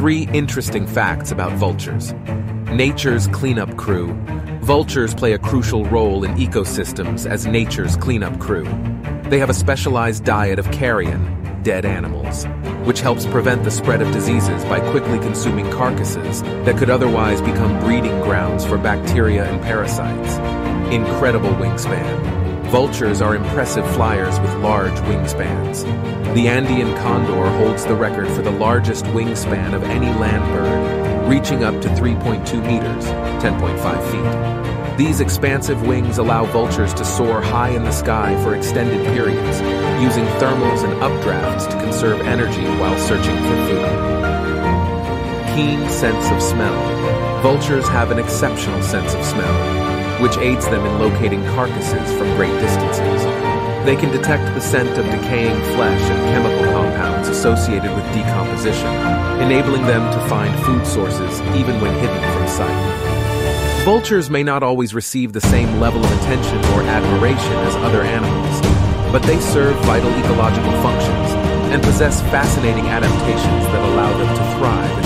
Three interesting facts about vultures. Nature's cleanup crew. Vultures play a crucial role in ecosystems as nature's cleanup crew. They have a specialized diet of carrion, dead animals, which helps prevent the spread of diseases by quickly consuming carcasses that could otherwise become breeding grounds for bacteria and parasites. Incredible wingspan. Vultures are impressive flyers with large wingspans. The Andean condor holds the record for the largest wingspan of any land bird, reaching up to 3.2 meters, 10.5 feet. These expansive wings allow vultures to soar high in the sky for extended periods, using thermals and updrafts to conserve energy while searching for food. Keen sense of smell. Vultures have an exceptional sense of smell which aids them in locating carcasses from great distances. They can detect the scent of decaying flesh and chemical compounds associated with decomposition, enabling them to find food sources even when hidden from sight. Vultures may not always receive the same level of attention or admiration as other animals, but they serve vital ecological functions and possess fascinating adaptations that allow them to thrive